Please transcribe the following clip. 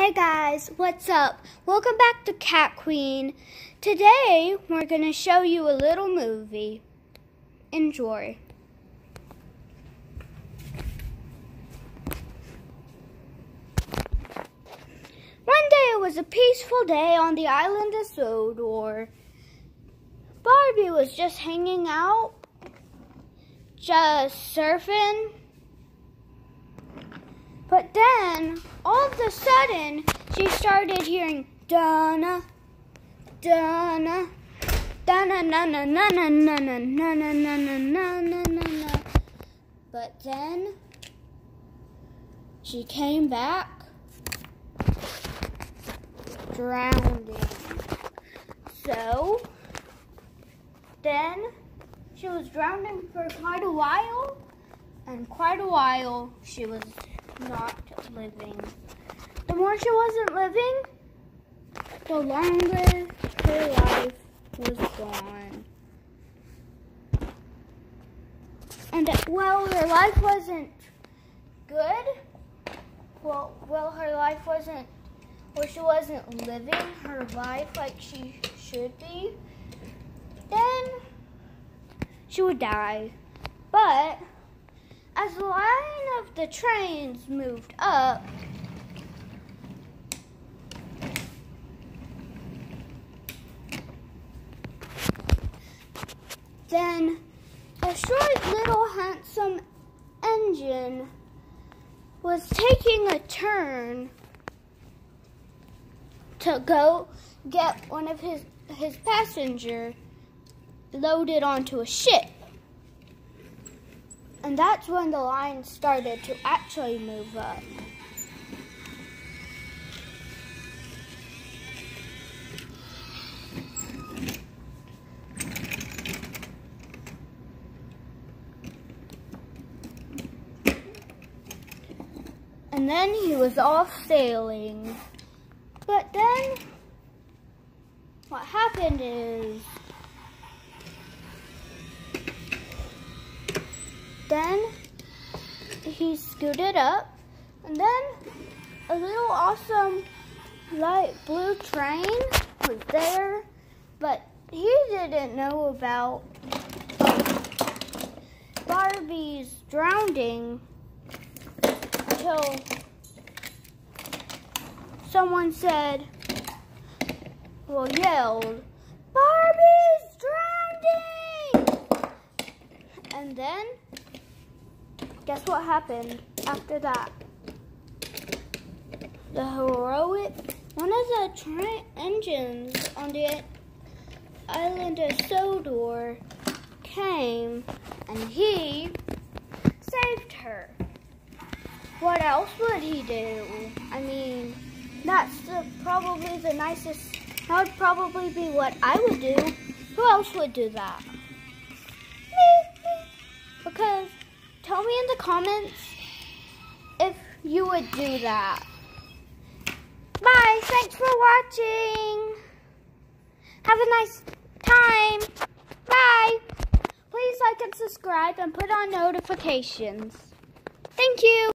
Hey guys, what's up? Welcome back to Cat Queen. Today we're going to show you a little movie. Enjoy. One day it was a peaceful day on the island of Sodor. Barbie was just hanging out, just surfing. But then, all of a sudden, she started hearing Donna, Donna, Donna, Nana, Nana, Nana, Nana, Nana, Nana, Nana. But then she came back drowning. So then she was drowning for quite a while, and quite a while she was not living. The more she wasn't living, the longer her life was gone. And well, her life wasn't good. Well, well, her life wasn't, or she wasn't living her life like she should be. Then she would die. But as the line of the trains moved up, then a short little handsome engine was taking a turn to go get one of his his passenger loaded onto a ship. And that's when the line started to actually move up. And then he was off sailing. But then what happened is Then he scooted up, and then a little awesome light blue train was there, but he didn't know about Barbie's drowning until someone said, well, yelled, Barbie's drowning! And then Guess what happened after that? The heroic, one of the train engines on the island of Sodor came and he saved her. What else would he do? I mean, that's the, probably the nicest, that would probably be what I would do. Who else would do that? Me, me. Because tell me in the comments if you would do that. Bye. Thanks for watching. Have a nice time. Bye. Please like and subscribe and put on notifications. Thank you.